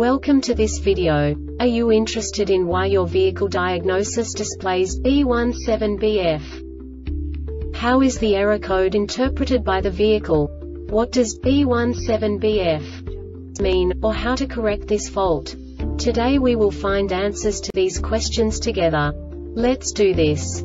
Welcome to this video. Are you interested in why your vehicle diagnosis displays B17BF? How is the error code interpreted by the vehicle? What does B17BF mean, or how to correct this fault? Today we will find answers to these questions together. Let's do this.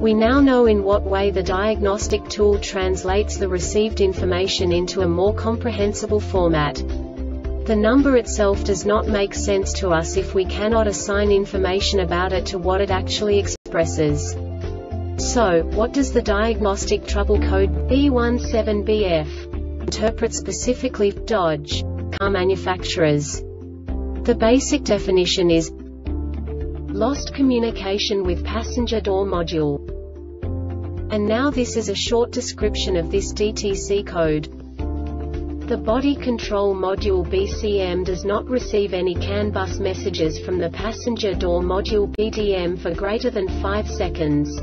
We now know in what way the diagnostic tool translates the received information into a more comprehensible format. The number itself does not make sense to us if we cannot assign information about it to what it actually expresses. So, what does the diagnostic trouble code B17BF interpret specifically Dodge car manufacturers? The basic definition is Lost communication with passenger door module. And now this is a short description of this DTC code. The body control module BCM does not receive any CAN bus messages from the passenger door module PDM for greater than 5 seconds.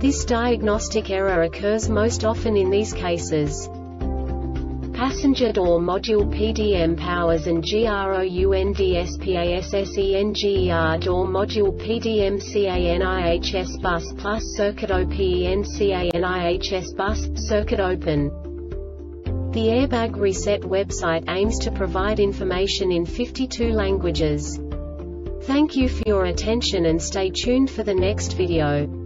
This diagnostic error occurs most often in these cases. Passenger door module PDM powers and GROUNDSPASSENGER door module PDM CAN IHS bus plus circuit OPEN CAN IHS bus, circuit open. The Airbag Reset website aims to provide information in 52 languages. Thank you for your attention and stay tuned for the next video.